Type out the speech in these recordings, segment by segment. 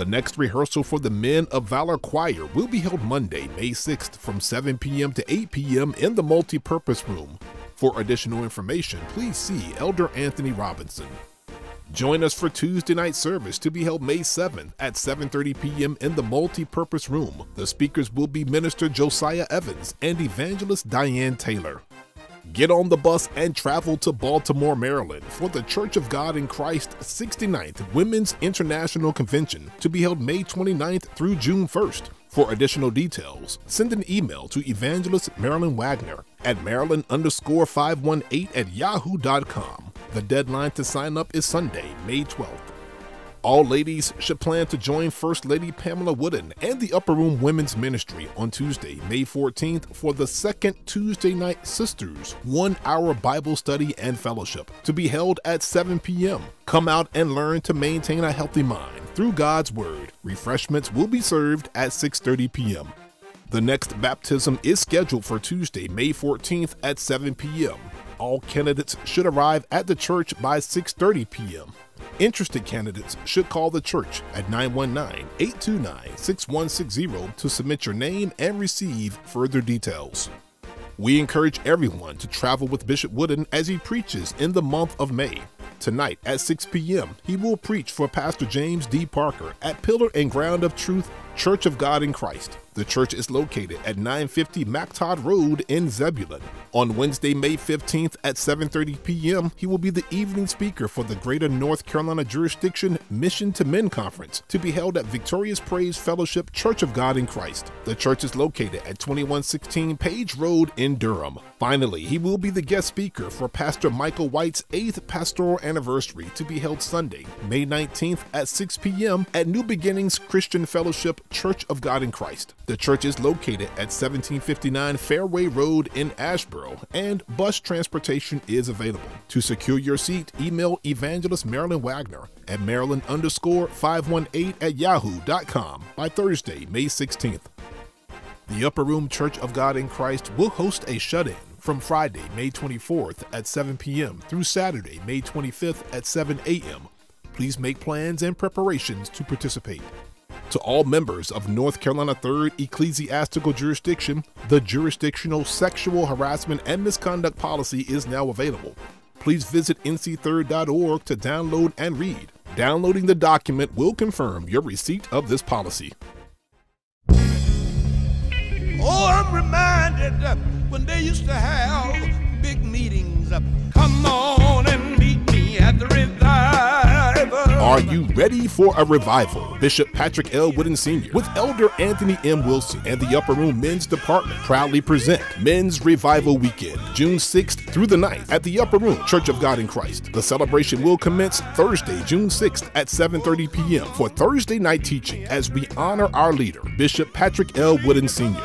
The next rehearsal for the Men of Valor Choir will be held Monday, May 6th from 7 p.m. to 8 p.m. in the multi-purpose room. For additional information, please see Elder Anthony Robinson. Join us for Tuesday night service to be held May 7th at 7:30 p.m. in the multi-purpose room. The speakers will be Minister Josiah Evans and Evangelist Diane Taylor. Get on the bus and travel to Baltimore, Maryland for the Church of God in Christ 69th Women's International Convention to be held May 29th through June 1st. For additional details, send an email to Evangelist Marilyn Wagner at marilyn underscore 518 at yahoo.com. The deadline to sign up is Sunday, May 12th. All ladies should plan to join First Lady Pamela Wooden and the Upper Room Women's Ministry on Tuesday, May 14th for the second Tuesday Night Sisters one hour Bible study and fellowship to be held at 7 p.m. Come out and learn to maintain a healthy mind through God's Word. Refreshments will be served at 6:30 p.m. The next baptism is scheduled for Tuesday, May 14th at 7 p.m. All candidates should arrive at the church by 6:30 p.m. Interested candidates should call the church at 919 829 6160 to submit your name and receive further details. We encourage everyone to travel with Bishop Wooden as he preaches in the month of May. Tonight at 6 p.m., he will preach for Pastor James D. Parker at Pillar and Ground of Truth Church of God in Christ. The church is located at 950 Mack Todd Road in Zebulon. On Wednesday, May 15th at 7:30 p.m., he will be the evening speaker for the Greater North Carolina Jurisdiction Mission to Men Conference to be held at Victorious Praise Fellowship Church of God in Christ. The church is located at 2116 Page Road in Durham. Finally, he will be the guest speaker for Pastor Michael White's 8th pastoral anniversary to be held Sunday, May 19th at 6 p.m. at New Beginnings Christian Fellowship Church of God in Christ. The church is located at 1759 Fairway Road in Asheboro, and bus transportation is available. To secure your seat, email Evangelist Marilyn Wagner at marilyn underscore 518 at yahoo.com by Thursday, May 16th. The Upper Room Church of God in Christ will host a shut in from Friday, May 24th at 7 p.m. through Saturday, May 25th at 7 a.m. Please make plans and preparations to participate. To all members of North Carolina 3rd Ecclesiastical Jurisdiction, the Jurisdictional Sexual Harassment and Misconduct Policy is now available. Please visit nc3rd.org to download and read. Downloading the document will confirm your receipt of this policy. Oh, I'm reminded when they used to have big meetings. Come on and meet me at the. Are you ready for a revival? Bishop Patrick L. Wooden Sr. with Elder Anthony M. Wilson and the Upper Room Men's Department proudly present Men's Revival Weekend, June 6th through the 9th at the Upper Room Church of God in Christ. The celebration will commence Thursday, June 6th at 7:30 p.m. for Thursday night teaching as we honor our leader, Bishop Patrick L. Wooden Sr.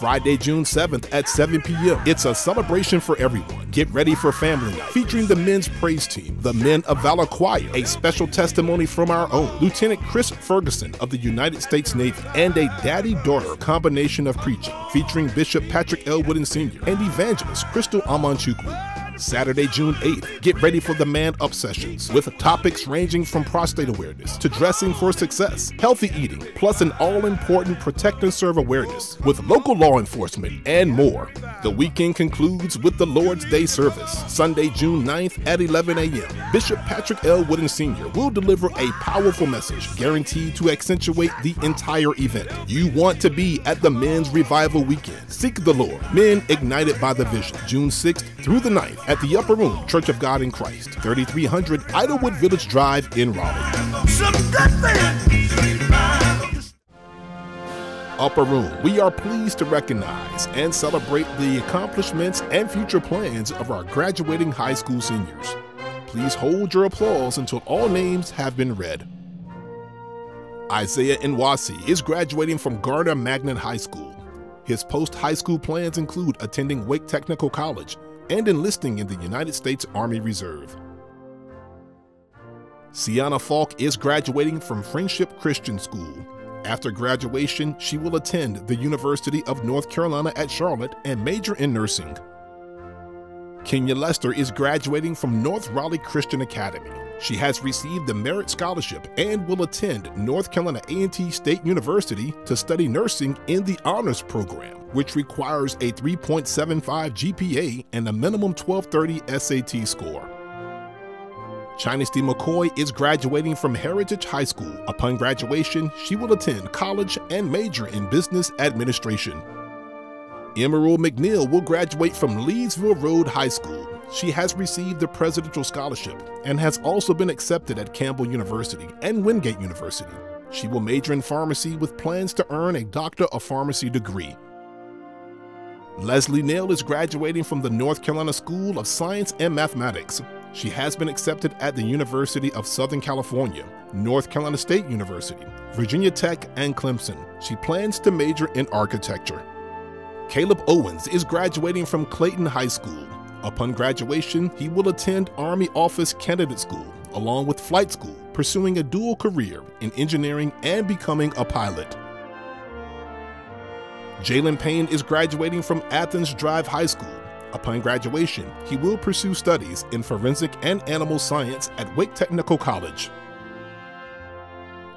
Friday, June 7th at 7 p.m. It's a celebration for everyone. Get ready for Family Night featuring the men's praise team, the Men of Valor Choir, a special testimony from our own Lieutenant Chris Ferguson of the United States Navy, and a daddy daughter combination of preaching featuring Bishop Patrick L. Wooden Sr. and evangelist Crystal Amanchukwu. Saturday, June 8th, get ready for the Man Up sessions with topics ranging from prostate awareness to dressing for success, healthy eating, plus an all important protect and serve awareness with local law enforcement and more. The weekend concludes with the Lord's Day service, Sunday, June 9th at 11 a.m. Bishop Patrick L. Wooden Sr. will deliver a powerful message guaranteed to accentuate the entire event. You want to be at the Men's Revival Weekend. Seek the Lord. Men ignited by the vision, June 6th through the 9th at the Upper Room Church of God in Christ, 3300 Idlewood Village Drive in Raleigh. Upper Room, we are pleased to recognize and celebrate the accomplishments and future plans of our graduating high school seniors. Please hold your applause until all names have been read. Isaiah Nwasi is graduating from Garner Magnet High School. His post high school plans include attending Wake Technical College and enlisting in the United States Army Reserve. Sienna Falk is graduating from Friendship Christian School. After graduation, she will attend the University of North Carolina at Charlotte and major in nursing. Kenya Lester is graduating from North Raleigh Christian Academy. She has received the Merit Scholarship and will attend North Carolina A&T State University to study nursing in the Honors Program, which requires a 3.75 GPA and a minimum 1230 SAT score. Dynasty McCoy is graduating from Heritage High School. Upon graduation, she will attend college and major in business administration. Emerald McNeil will graduate from Leesville Road High School. She has received the Presidential Scholarship and has also been accepted at Campbell University and Wingate University. She will major in pharmacy with plans to earn a Doctor of Pharmacy degree. Leslie Nail is graduating from the North Carolina School of Science and Mathematics. She has been accepted at the University of Southern California, North Carolina State University, Virginia Tech, and Clemson. She plans to major in architecture. Caleb Owens is graduating from Clayton High School. Upon graduation, he will attend Army Office Candidate School along with flight school, pursuing a dual career in engineering and becoming a pilot. Jalen Payne is graduating from Athens Drive High School. Upon graduation, he will pursue studies in forensic and animal science at Wake Technical College.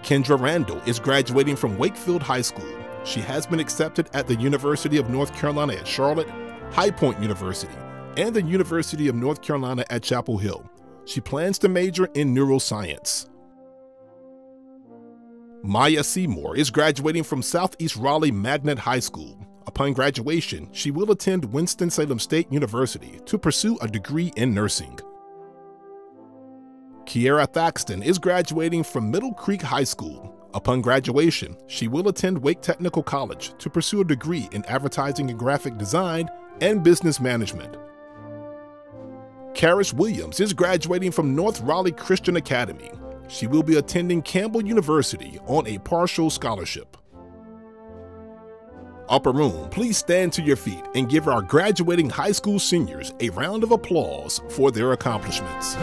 Kendra Randall is graduating from Wakefield High School she has been accepted at the University of North Carolina at Charlotte, High Point University, and the University of North Carolina at Chapel Hill. She plans to major in neuroscience. Maya Seymour is graduating from Southeast Raleigh Magnet High School. Upon graduation, she will attend Winston-Salem State University to pursue a degree in nursing. Kiera Thaxton is graduating from Middle Creek High School. Upon graduation, she will attend Wake Technical College to pursue a degree in advertising and graphic design and business management. Karis Williams is graduating from North Raleigh Christian Academy. She will be attending Campbell University on a partial scholarship. Upper Room, please stand to your feet and give our graduating high school seniors a round of applause for their accomplishments.